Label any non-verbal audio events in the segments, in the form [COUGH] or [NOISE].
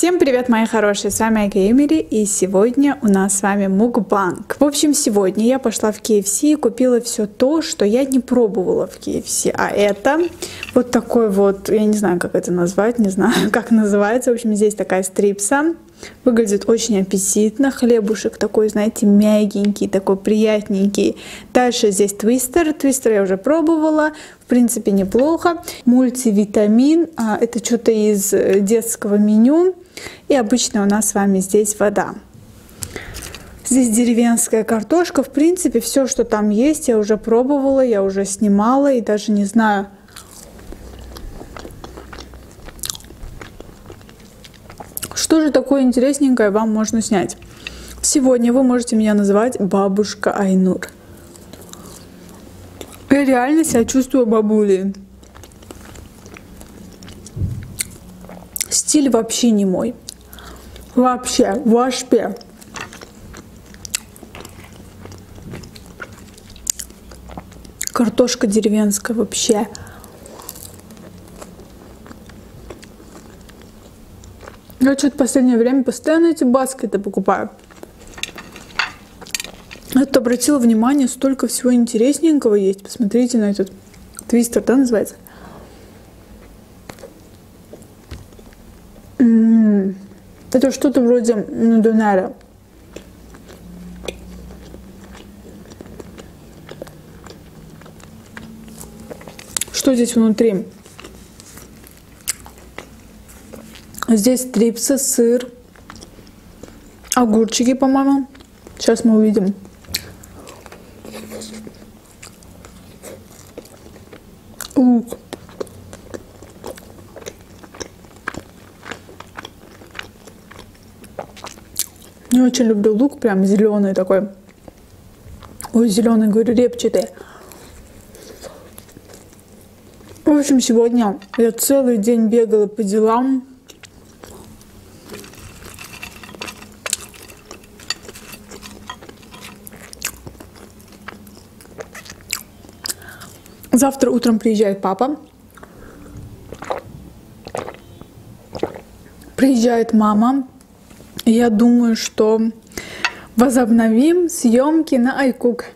Всем привет, мои хорошие, с вами Агеймери, и сегодня у нас с вами мукбанк. В общем, сегодня я пошла в KFC и купила все то, что я не пробовала в KFC, а это вот такой вот, я не знаю, как это назвать, не знаю, [LAUGHS] как называется, в общем, здесь такая стрипса, Выглядит очень аппетитно. Хлебушек такой, знаете, мягенький, такой приятненький. Дальше здесь твистер. Твистер я уже пробовала. В принципе, неплохо. Мультивитамин. А, это что-то из э, детского меню. И обычно у нас с вами здесь вода. Здесь деревенская картошка. В принципе, все, что там есть, я уже пробовала, я уже снимала и даже не знаю, что же такое интересненькое вам можно снять. Сегодня вы можете меня называть бабушка Айнур. Я реально себя чувствую бабулей. Стиль вообще не мой. Вообще, вообще. Картошка деревенская вообще. Я что-то в последнее время постоянно эти баскеты покупаю. Это обратила внимание, столько всего интересненького есть. Посмотрите на этот твистер, да, называется? Это что-то вроде нудонара. Что здесь внутри? Здесь стрипсы, сыр, огурчики, по-моему. Сейчас мы увидим. Лук. Не очень люблю лук, прям зеленый такой. Ой, зеленый, говорю, репчатый. В общем, сегодня я целый день бегала по делам. Завтра утром приезжает папа. Приезжает мама. Я думаю, что возобновим съемки на Айкук.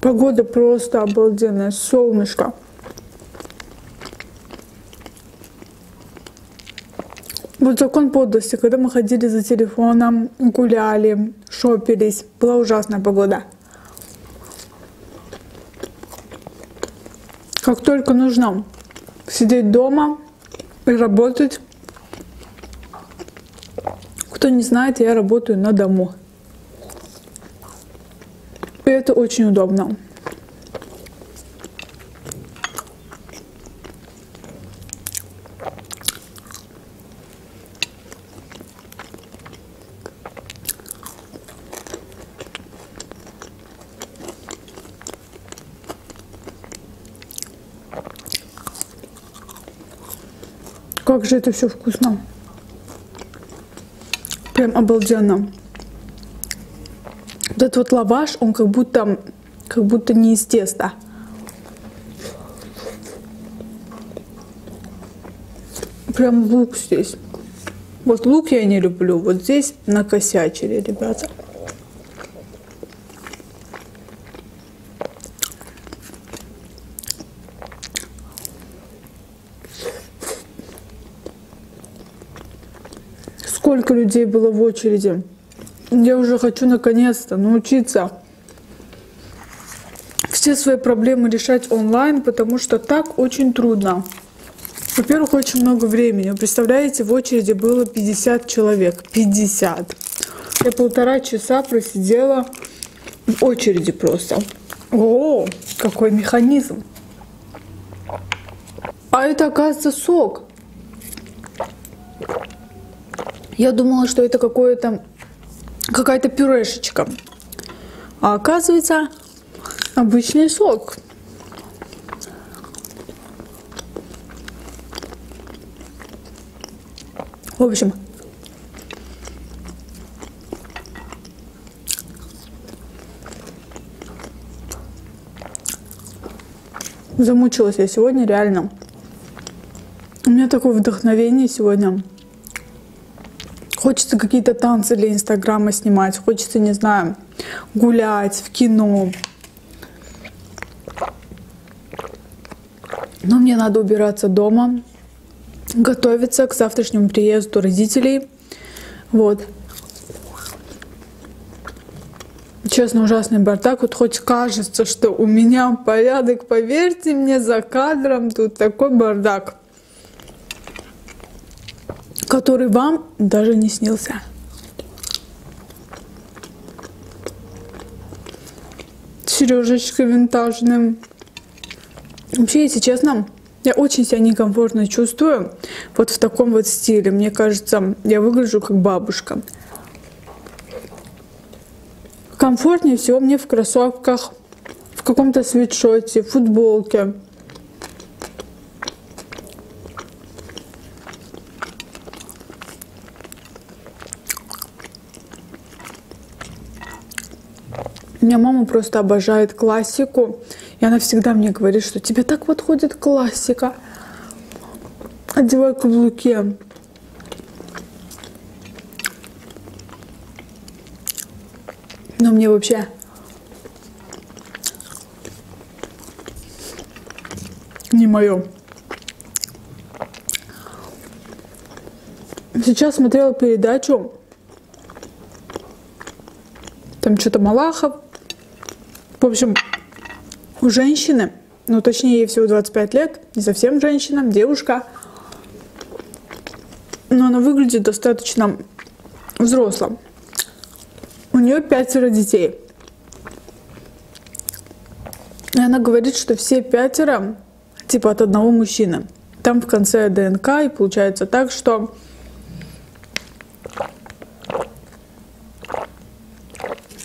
Погода просто обалденная, солнышко. Вот закон подлости, когда мы ходили за телефоном, гуляли, шопились, была ужасная погода. Как только нужно сидеть дома и работать, кто не знает, я работаю на дому. И это очень удобно. Как же это все вкусно. Прям обалденно. Вот этот вот лаваш, он как будто, как будто не из теста. Прям лук здесь. Вот лук я не люблю. Вот здесь накосячили, ребята. Сколько людей было в очереди. Я уже хочу наконец-то научиться все свои проблемы решать онлайн, потому что так очень трудно. Во-первых, очень много времени. Представляете, в очереди было 50 человек. 50. Я полтора часа просидела в очереди просто. О, какой механизм. А это, оказывается, сок. Я думала, что это какое-то какая-то пюрешечка. А оказывается, обычный сок. В общем, Замучилась я сегодня, реально. У меня такое вдохновение сегодня. Хочется какие-то танцы для Инстаграма снимать. Хочется, не знаю, гулять в кино. Но мне надо убираться дома, готовиться к завтрашнему приезду родителей. Вот. Честно, ужасный бардак. Вот хоть кажется, что у меня порядок, поверьте мне, за кадром тут такой бардак, который вам даже не снился. Сережечкой винтажным. Вообще, если честно, я очень себя некомфортно чувствую вот в таком вот стиле. Мне кажется, я выгляжу как бабушка. Комфортнее всего мне в кроссовках, в каком-то свитшоте, футболке. У меня мама просто обожает классику. И она всегда мне говорит, что тебе так вот ходит классика. Одевай каблуки. Но мне вообще не мое. Сейчас смотрела передачу. Там что-то Малахов. В общем, у женщины, ну точнее ей всего 25 лет, не совсем женщина, девушка, но она выглядит достаточно взрослым. У нее пятеро детей. И она говорит, что все пятеро типа от одного мужчины. Там в конце ДНК, и получается так, что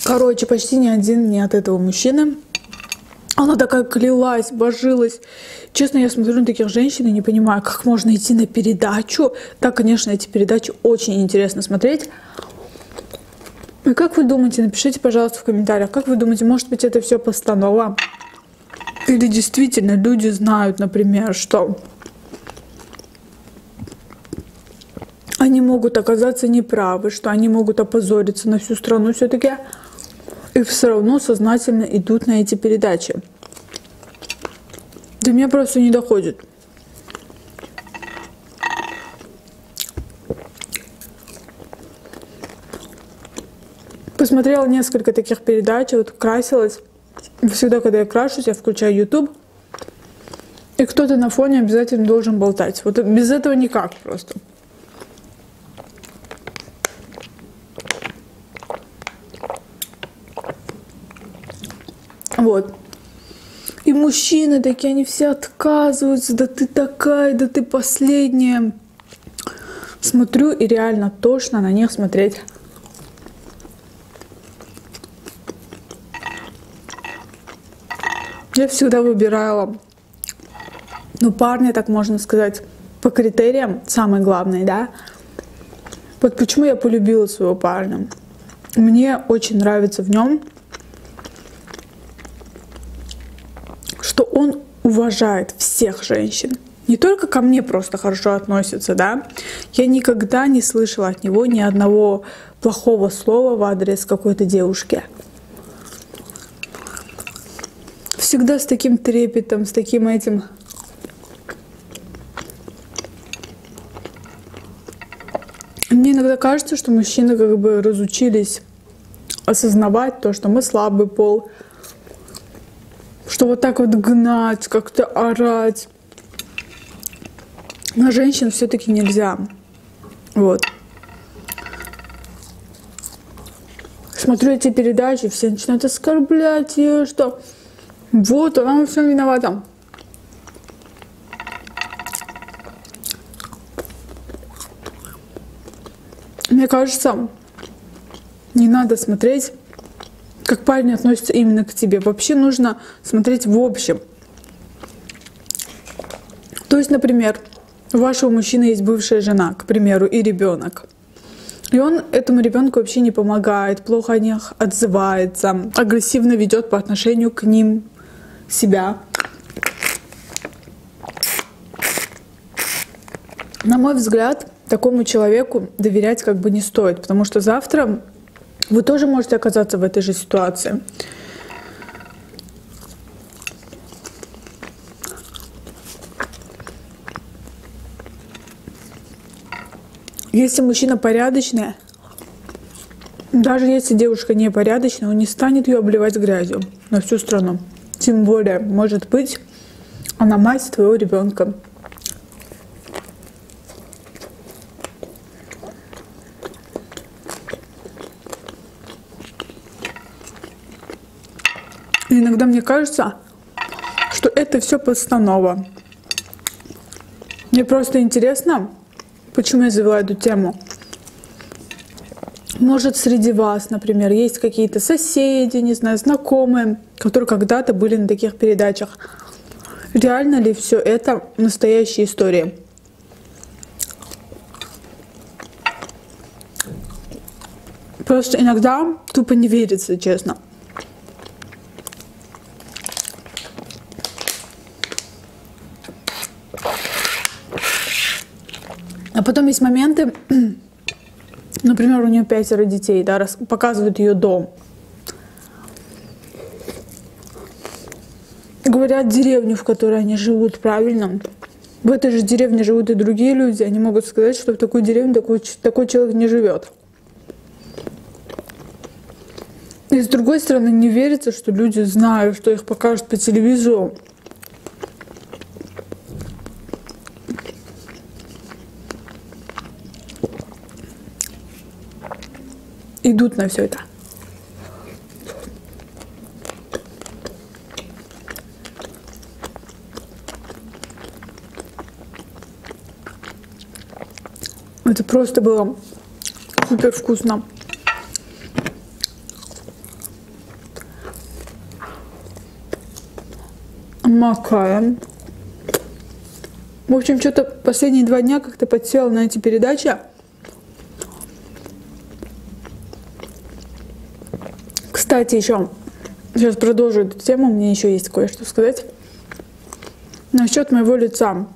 короче, почти ни один не от этого мужчины. Она такая клялась, божилась. Честно, я смотрю на таких женщин и не понимаю, как можно идти на передачу. Да, конечно, эти передачи очень интересно смотреть. И как вы думаете, напишите, пожалуйста, в комментариях, как вы думаете, может быть, это все постанова? Или действительно люди знают, например, что они могут оказаться неправы, что они могут опозориться на всю страну все-таки, и все равно сознательно идут на эти передачи. До меня просто не доходит. Посмотрела несколько таких передач, вот красилась. Всегда, когда я крашусь, я включаю YouTube. И кто-то на фоне обязательно должен болтать. Вот без этого никак просто. Вот. И мужчины такие, они все отказываются, да ты такая, да ты последняя. Смотрю и реально тошно на них смотреть. Я всегда выбирала, ну, парня, так можно сказать, по критериям, самое главное, да. Вот почему я полюбила своего парня. Мне очень нравится в нем, что он уважает всех женщин. Не только ко мне просто хорошо относится, да. Я никогда не слышала от него ни одного плохого слова в адрес какой-то девушки. всегда с таким трепетом, с таким этим. Мне иногда кажется, что мужчины как бы разучились осознавать то, что мы слабый пол, что вот так вот гнать, как-то орать. На женщин все-таки нельзя. Вот. Смотрю эти передачи, все начинают оскорблять ее, что вот, она во всем виновата. Мне кажется, не надо смотреть, как парень относится именно к тебе. Вообще нужно смотреть в общем. То есть, например, у вашего мужчины есть бывшая жена, к примеру, и ребенок. И он этому ребенку вообще не помогает, плохо о них отзывается, агрессивно ведет по отношению к ним себя. На мой взгляд, такому человеку доверять как бы не стоит, потому что завтра вы тоже можете оказаться в этой же ситуации. Если мужчина порядочный, даже если девушка непорядочная, он не станет ее обливать грязью на всю страну. Тем более, может быть, она мать твоего ребенка. И иногда мне кажется, что это все постанова. Мне просто интересно, почему я завела эту тему. Может, среди вас, например, есть какие-то соседи, не знаю, знакомые, которые когда-то были на таких передачах. Реально ли все это настоящие истории? Просто иногда тупо не верится, честно. А потом есть моменты, [CLEARS THROAT] например, у нее пятеро детей, да, показывают ее дом. Говорят деревню, в которой они живут, правильно. В этой же деревне живут и другие люди. Они могут сказать, что в такой деревне такой, такой человек не живет. И с другой стороны, не верится, что люди знают, что их покажут по телевизору. Идут на все это. Это просто было супер вкусно. Макаем. В общем, что-то последние два дня как-то подсела на эти передачи. Кстати, еще сейчас продолжу эту тему, мне еще есть кое-что сказать. Насчет моего лица.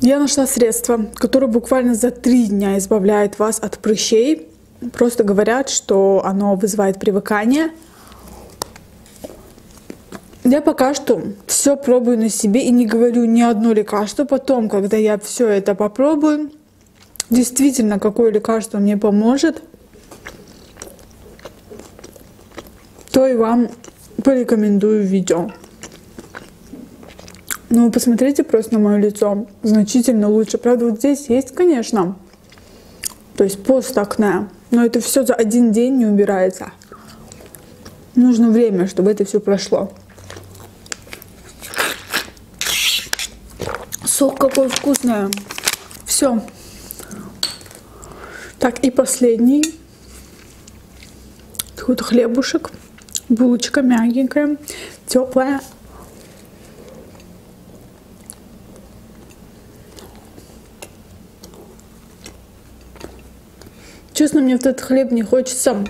Я нашла средство, которое буквально за три дня избавляет вас от прыщей. Просто говорят, что оно вызывает привыкание. Я пока что все пробую на себе и не говорю ни одно лекарство. Потом, когда я все это попробую, действительно, какое лекарство мне поможет – то и вам порекомендую видео. Ну, посмотрите просто на мое лицо. Значительно лучше. Правда, вот здесь есть, конечно, то есть постакне. Но это все за один день не убирается. Нужно время, чтобы это все прошло. Сок какой вкусный. Все. Так, и последний. Тут хлебушек. Булочка мягенькая, теплая. Честно, мне в этот хлеб не хочется.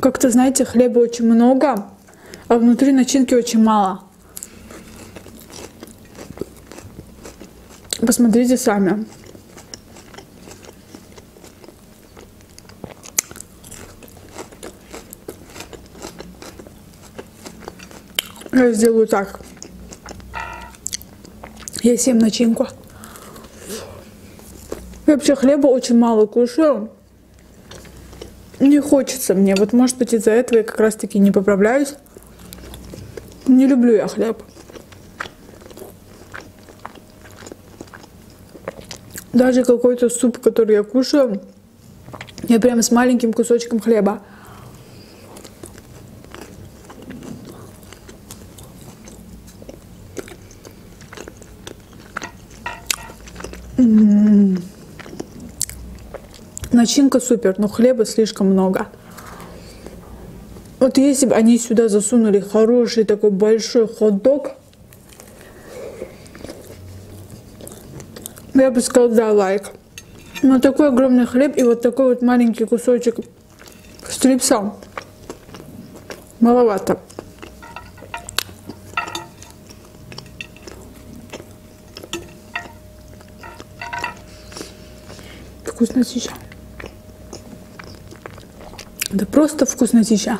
Как-то, знаете, хлеба очень много, а внутри начинки очень мало. Посмотрите сами. Я сделаю так. Я съем начинку. Я вообще хлеба очень мало кушаю. Не хочется мне. Вот может быть из-за этого я как раз таки не поправляюсь. Не люблю я хлеб. Даже какой-то суп, который я кушаю, я прям с маленьким кусочком хлеба. Начинка супер, но хлеба слишком много. Вот если бы они сюда засунули хороший такой большой хот-дог, я бы сказала, да, лайк. Но такой огромный хлеб и вот такой вот маленький кусочек стрипса маловато. вкуснотища. Да просто вкуснотища.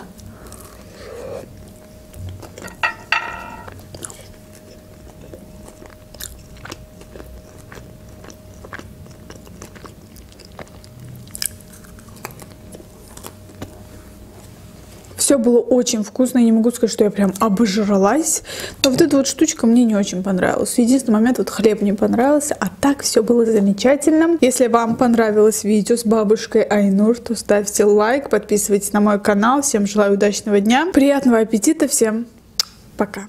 Все было очень вкусно, я не могу сказать, что я прям обожралась. Но вот эта вот штучка мне не очень понравилась. Единственный момент, вот хлеб не понравился, а так все было замечательно. Если вам понравилось видео с бабушкой Айнур, то ставьте лайк, подписывайтесь на мой канал. Всем желаю удачного дня, приятного аппетита, всем пока.